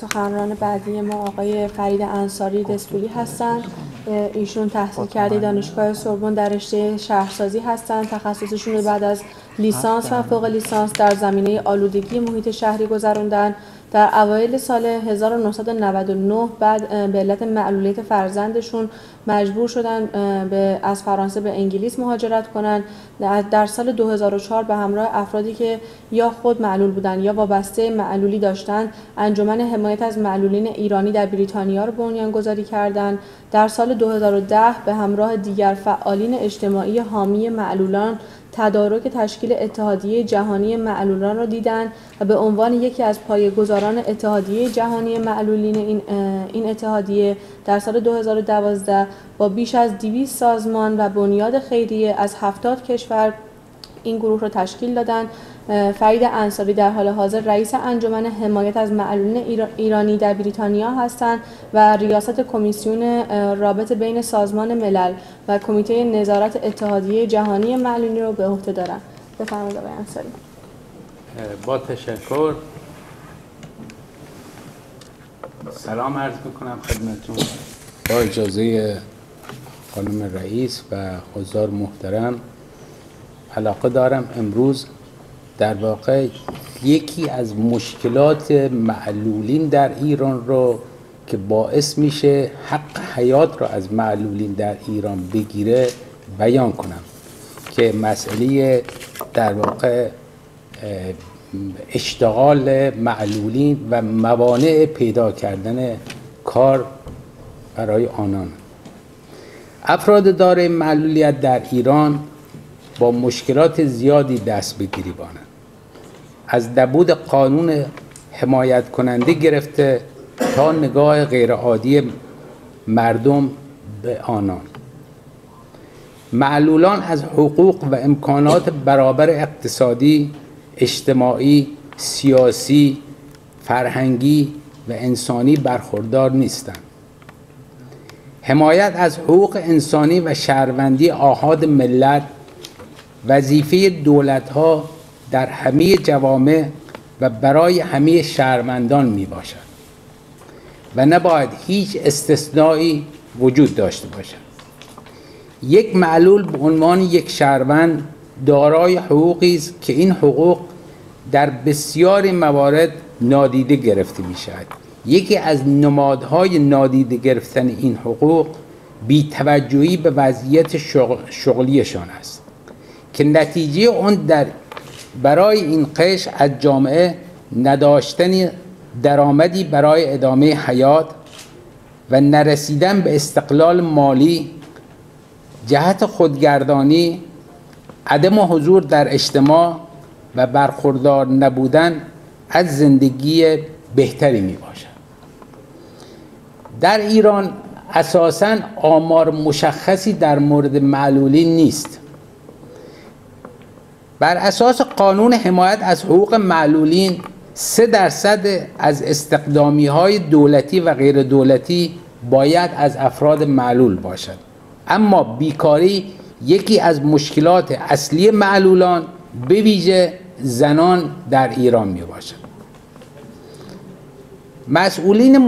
سخنران بعدی ما آقای فرید انصاری دسپولی هستند. ایشون تحصیل کرده دانشگاه سوربن در رشته شهرسازی هستند. تخصصشون بعد از لیسانس و فوق لیسانس در زمینه آلودگی محیط شهری گذروندن. در اوایل سال 1999 بعد به علت معلولیت فرزندشون مجبور شدن به از فرانسه به انگلیس مهاجرت کنند در سال 2004 به همراه افرادی که یا خود معلول بودند یا وابسته معلولی داشتند انجمن حمایت از معلولین ایرانی در بریتانیا رو بنیان گذاری کردند در سال 2010 به همراه دیگر فعالین اجتماعی حامی معلولان تدارک تشکیل اتحادیه جهانی معلولان را دیدند و به عنوان یکی از پایه‌گذاران اتحادیه جهانی معلولین این, این اتحادیه در سال 2012 با بیش از 200 سازمان و بنیاد خیریه از 70 کشور این گروه را تشکیل دادند فرید انصاری در حال حاضر رئیس انجمن حمایت از معلولین ایرانی در بریتانیا هستند و ریاست کمیسیون رابط بین سازمان ملل و کمیته نظارت اتحادیه جهانی معلولین رو به عهده دارند بفرمایید آقای انصاری. با تشکر. سلام عرض می‌کنم خدمتتون. با اجازه خانم رئیس و حضار محترم علاقه دارم امروز در واقع یکی از مشکلات معلولین در ایران رو که باعث میشه حق حیات را از معلولین در ایران بگیره بیان کنم که مسئله در واقع اشتغال معلولین و موانع پیدا کردن کار برای آنان. افراد دارای معلولیت در ایران با مشکلات زیادی دست به گریبانند. از دبود قانون حمایت کننده گرفته تا نگاه غیرعادی مردم به آنان. معلولان از حقوق و امکانات برابر اقتصادی اجتماعی سیاسی فرهنگی و انسانی برخوردار نیستند. حمایت از حقوق انسانی و شهروندی آهاد ملت وظیفه دولت ها در همه جوامع و برای همه شهروندان می باشد و نباید هیچ استثنایی وجود داشته باشد. یک معلول به عنوان یک شهروند دارای حقوقی است که این حقوق در بسیاری موارد نادیده گرفته می شود یکی از نمادهای نادیده گرفتن این حقوق بیتوجهی به وضعیت شغلیشان است که نتیجه اون در برای این قش از جامعه نداشتن درآمدی برای ادامه حیات و نرسیدن به استقلال مالی جهت خودگردانی عدم حضور در اجتماع و برخوردار نبودن از زندگی بهتری می باشد در ایران اساسا آمار مشخصی در مورد معلولین نیست. بر اساس قانون حمایت از حقوق معلولین سه درصد از استقدامی های دولتی و غیر دولتی باید از افراد معلول باشد. اما بیکاری یکی از مشکلات اصلی معلولان به ویژه زنان در ایران می باشد مسئولین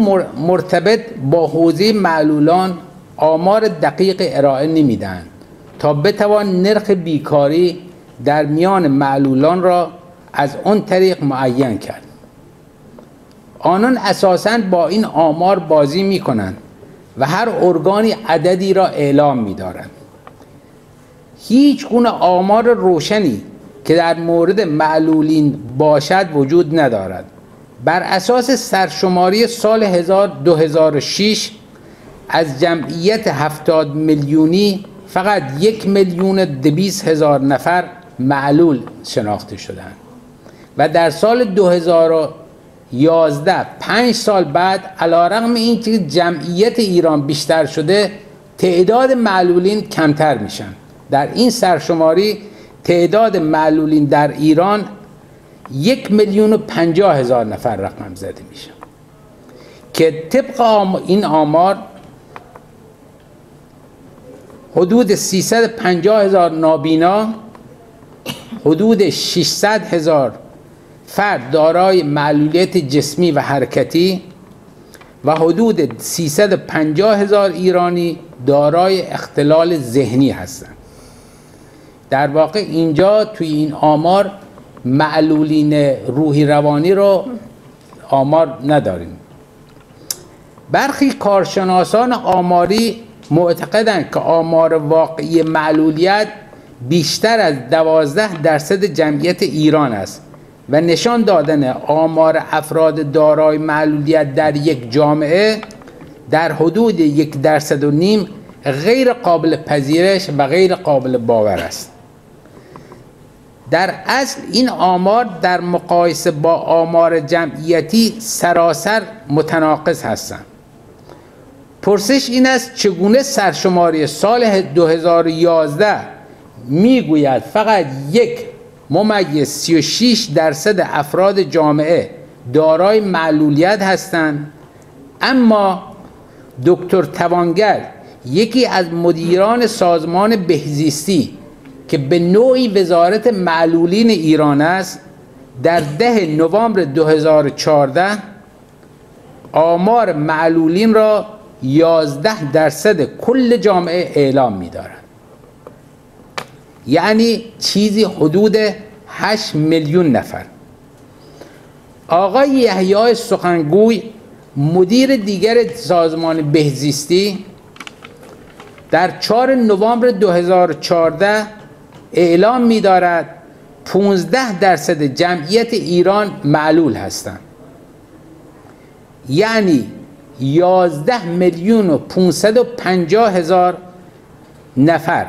مرتبط با حوزه معلولان آمار دقیق ارائه نمیدن تا بتوان نرخ بیکاری در میان معلولان را از آن طریق معین کرد. آنان اساساً با این آمار بازی می کنند و هر ارگانی عددی را اعلام می دارند هیچ گونه آمار روشنی که در مورد معلولین باشد وجود ندارد. بر اساس سرشماری سال 2006 از جمعیت 70 میلیونی فقط یک میلیون دویست هزار نفر معلول شناخته شدند و در سال 2011 پنج سال بعد علا رقم این که جمعیت ایران بیشتر شده تعداد معلولین کمتر میشن. در این سرشماری تعداد معلولین در ایران یک میلیون و پنجاه هزار نفر رقم زده میشه. که طبق این آمار حدود 350 هزار نابینا حدود 600 هزار فرد دارای معلولیت جسمی و حرکتی و حدود 350 هزار ایرانی دارای اختلال ذهنی هستند. در واقع اینجا توی این آمار معلولین روحی روانی رو آمار نداریم. برخی کارشناسان آماری معتقدند که آمار واقعی معلولیت بیشتر از دوازده درصد جمعیت ایران است و نشان دادن آمار افراد دارای معلولیت در یک جامعه در حدود یک درصد و نیم غیر قابل پذیرش و غیر قابل باور است. در اصل این آمار در مقایسه با آمار جمعیتی سراسر متناقض هستند. پرسش این است چگونه سرشماری سال 2011 می‌گوید فقط یک ممیز 36 درصد افراد جامعه دارای معلولیت هستند اما دکتر توانگر یکی از مدیران سازمان بهزیستی که به نوعی وزارت معلولین ایران است در ده نوامبر 2014 آمار معلولین را 11 درصد کل جامعه اعلام می دارد یعنی چیزی حدود 8 میلیون نفر. آقای یحیای سخنگوی مدیر دیگر سازمان بهزیستی در 4 نوامبر 2014 اعلام می دارد 15 درصد جمعیت ایران معلول هستند. یعنی 11 میلیون و 550 هزار نفر.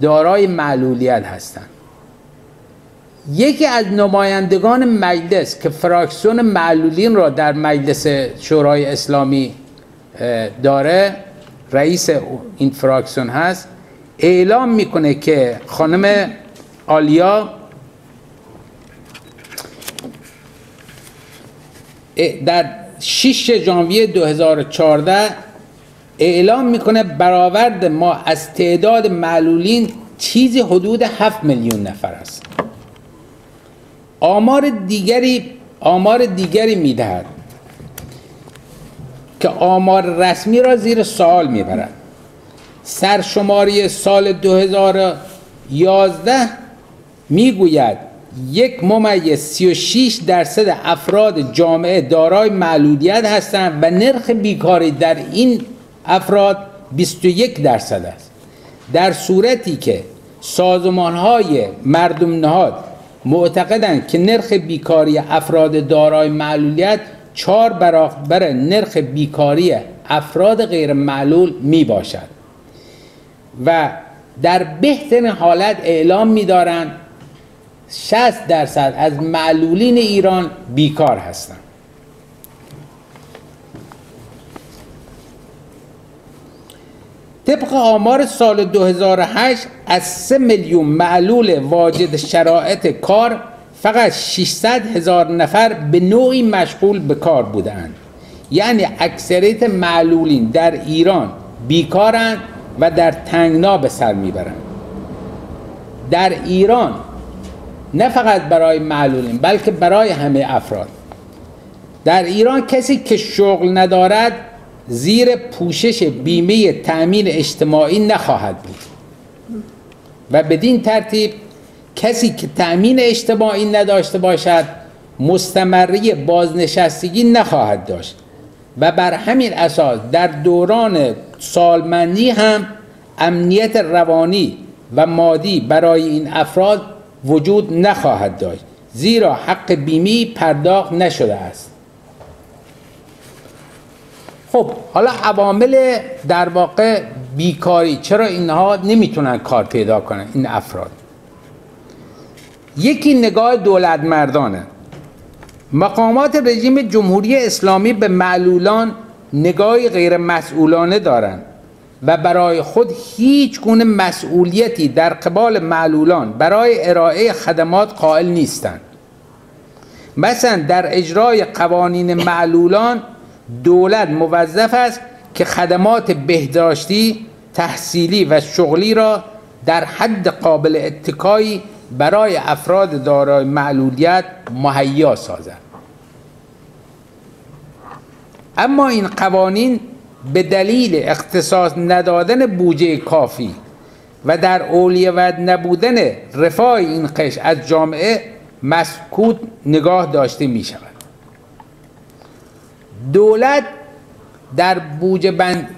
دارای معلولیت هستند یکی از نمایندگان مجلس که فراکسیون معلولین را در مجلس شورای اسلامی داره رئیس این فراکسیون هست اعلام می‌کنه که خانم آلیا در 6 ژانویه 2014 اعلام می‌کنه برآورد ما از تعداد معلولین چیزی حدود 7 میلیون نفر است. آمار دیگری آمار دیگری می‌دهد که آمار رسمی را زیر سوال می‌برد. سرشماری سال 2011 می‌گوید یک ممیز 36 درصد افراد جامعه دارای معلولیت هستند و نرخ بیکاری در این افراد 21 درصد است. در صورتی که سازمان های مردم نهاد معتقدند که نرخ بیکاری افراد دارای معلولیت چهار برابر نرخ بیکاری افراد غیر معلول می باشد. و در بهترین حالت اعلام می دارند 60 درصد از معلولین ایران بیکار هستند. طبق آمار سال 2008 از 3 میلیون معلول واجد شرایط کار فقط 600 هزار نفر به نوعی مشغول به کار بودند یعنی اکثریت معلولین در ایران بیکارند و در تنگنا به سر می‌برند. در ایران نه فقط برای معلولین بلکه برای همه افراد. در ایران کسی که شغل ندارد زیر پوشش بیمه تأمین اجتماعی نخواهد بود. و بدین ترتیب کسی که تأمین اجتماعی نداشته باشد مستمری بازنشستگی نخواهد داشت. و بر همین اساس در دوران سالمندی هم امنیت روانی و مادی برای این افراد وجود نخواهد داشت. زیرا حق بیمی پرداخت نشده است. خب حالا عوامل در واقع بیکاری چرا اینها نمی‌تونن کار پیدا کنن؟ این افراد. یکی نگاه دولت مردانه مقامات رژیم جمهوری اسلامی به معلولان نگاهی غیر مسئولانه دارند و برای خود هیچ گونه مسئولیتی در قبال معلولان برای ارائه خدمات قائل نیستند مثلا در اجرای قوانین معلولان دولت موظف است که خدمات بهداشتی تحصیلی و شغلی را در حد قابل اتکایی برای افراد دارای معلولیت مهیا سازد. اما این قوانین به دلیل اختصاص ندادن بودجه کافی و در اولویت نبودن رفاه این قش از جامعه مسکوت نگاه داشته می شود دولت در بوجه بند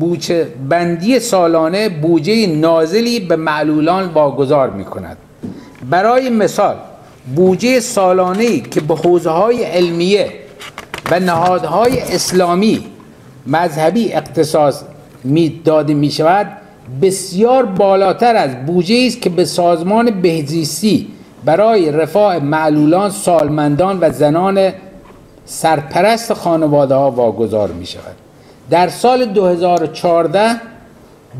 بوجه بندی سالانه بودجه نازلی به معلولان واگذار می کند برای مثال بودجه سالانه که به حوزه های علمیه و نهادهای اسلامی مذهبی اختصاص می داده می شود بسیار بالاتر از بودجه است که به سازمان بهزیستی برای رفاه معلولان سالمندان و زنان سرپرست خانواده ها واگذار می شود. در سال 2014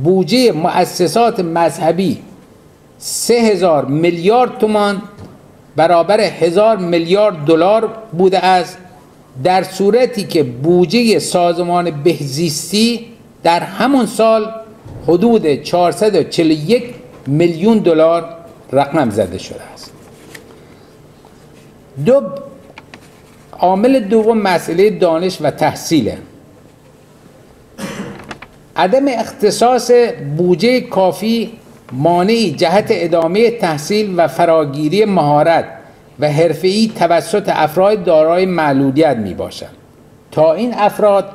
بودجه مؤسسات مذهبی 3000 میلیارد تومان برابر هزار میلیارد دلار بوده است در صورتی که بودجه سازمان بهزیستی در همون سال حدود 441 میلیون دلار رقم زده شده است. دو عامل دوم مسئله دانش و تحصیله. عدم اختصاص بودجه کافی مانعی جهت ادامه تحصیل و فراگیری مهارت و حرفه‌ای توسط افراد دارای معلولیت می تا این افراد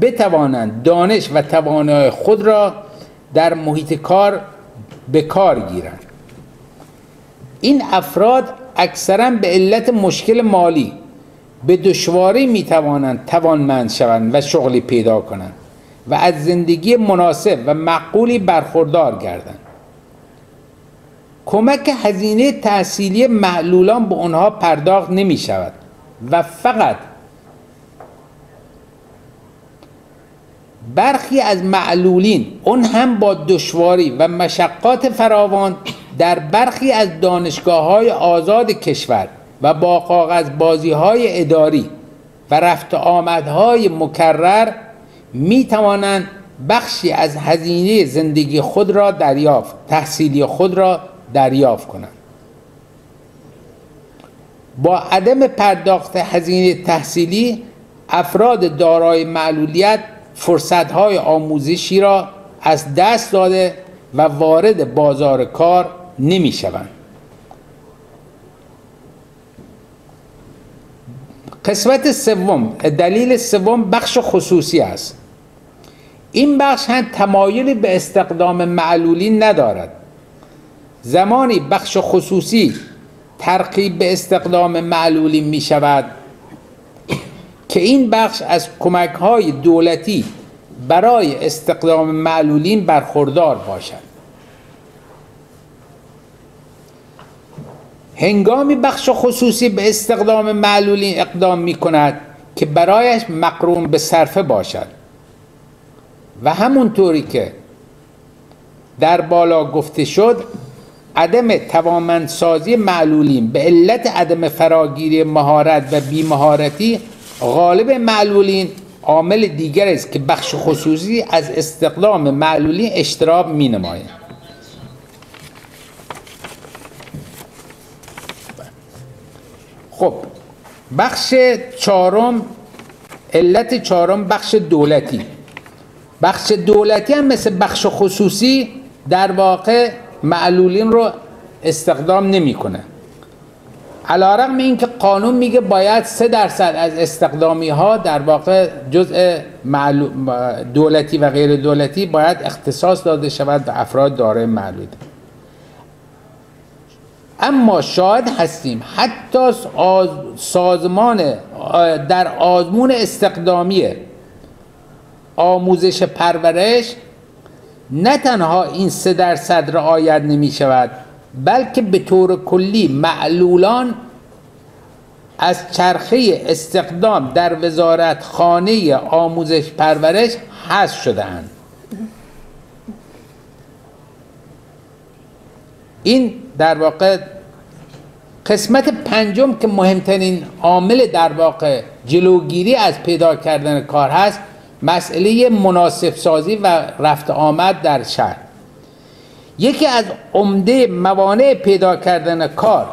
بتوانند دانش و توانایی خود را در محیط کار به کار گیرند. این افراد اکثرا به علت مشکل مالی به دشواری می توانند توانمند شوند و شغلی پیدا کنند و از زندگی مناسب و معقولی برخوردار گردند. کمک هزینه تحصیلی معلولان به آنها پرداخت نمی شود و فقط برخی از معلولین اون هم با دشواری و مشقات فراوان در برخی از دانشگاه های آزاد کشور و با کاغذ بازی های اداری و رفت آمدهای مکرر می توانند بخشی از هزینه زندگی خود را دریافت تحصیلی خود را دریافت کنند با عدم پرداخت هزینه تحصیلی افراد دارای معلولیت فرصتهای آموزشی را از دست داده و وارد بازار کار نمی شوند. قسمت سوم دلیل سوم بخش خصوصی است. این بخش هم تمایلی به استقدام معلولی ندارد. زمانی بخش خصوصی ترقیب به استقدام معلولی می شود که این بخش از کمک های دولتی برای استقدام معلولین برخوردار باشد. هنگامی بخش خصوصی به استقدام معلولین اقدام می کند که برایش مقرون به صرفه باشد. و همونطوری که در بالا گفته شد عدم توانمندسازی معلولین به علت عدم فراگیری مهارت و بیمهارتی غالب معلولین عامل دیگر است که بخش خصوصی از استقدام معلولین اشتراب می نماید خب بخش چهارم علت چهارم بخش دولتی. بخش دولتی هم مثل بخش خصوصی در واقع معلولین رو استقدام نمی‌کنه. این که قانون میگه باید سه درصد از استقدامی ها در واقع جزء دولتی و غیر دولتی باید اختصاص داده شود به افراد دارای معلول. اما شاهد هستیم حتی سازمان در آزمون استقدامی آموزش پرورش نه تنها این سه درصد رعایت نمی شود بلکه به طور کلی معلولان از چرخه استقدام در وزارت خانه آموزش پرورش حذف شدهاند. این در واقع قسمت پنجم که مهمترین عامل در واقع جلوگیری از پیدا کردن کار هست مسئله مناسب سازی و رفت آمد در شهر. یکی از عمده موانع پیدا کردن کار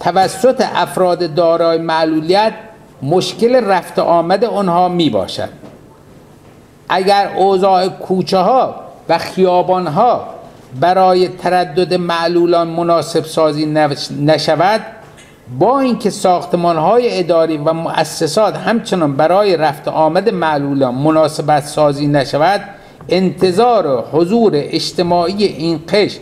توسط افراد دارای معلولیت مشکل رفت آمد آنها می باشد. اگر اوضاع کوچه ها و خیابان ها برای تردد معلولان مناسب سازی نشود با اینکه ساختمان های اداری و مؤسسات همچنان برای رفت آمد معلولان مناسبت سازی نشود انتظار حضور اجتماعی این قش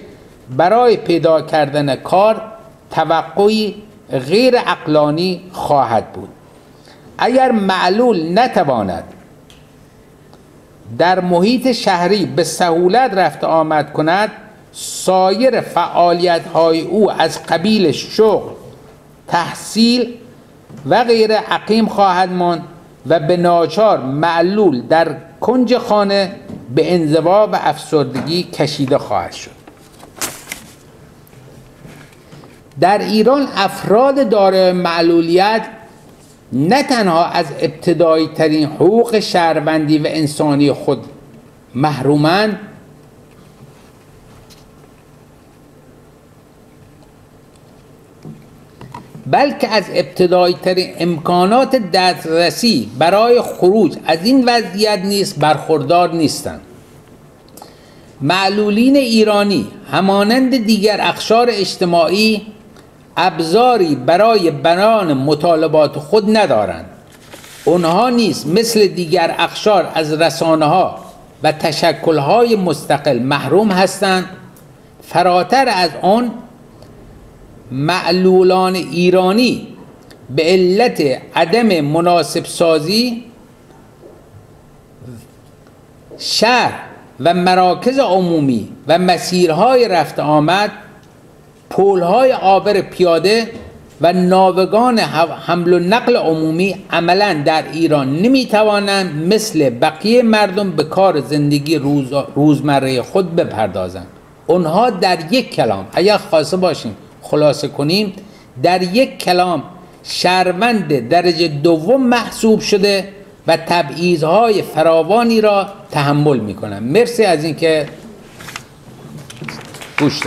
برای پیدا کردن کار توقعی غیر اقلانی خواهد بود. اگر معلول نتواند در محیط شهری به سهولت رفت آمد کند سایر فعالیت های او از قبیل شغل تحصیل و غیر عقیم خواهد ماند و به ناچار معلول در کنج خانه به انزوا و افسردگی کشیده خواهد شد. در ایران افراد دارای معلولیت نه تنها از ابتدایی ترین حقوق شهروندی و انسانی خود محرومند بلکه از ابتدایی ترین امکانات دسترسی برای خروج از این وضعیت نیست برخوردار نیستند. معلولین ایرانی همانند دیگر اخشار اجتماعی ابزاری برای بیان مطالبات خود ندارند. اونها نیز مثل دیگر اخشار از رسانه ها و تشکل های مستقل محروم هستند. فراتر از آن معلولان ایرانی به علت عدم مناسب سازی شهر و مراکز عمومی و مسیرهای رفت آمد پولهای آبر پیاده و ناوگان حمل و نقل عمومی عملا در ایران نمی‌توانند مثل بقیه مردم به کار زندگی روز روزمره خود بپردازند. اونها در یک کلام اگر خواسته باشیم خلاصه کنیم در یک کلام شهروند درجه دوم محسوب شده و تبعیضهای فراوانی را تحمل می‌کنند. مرسی از اینکه گوش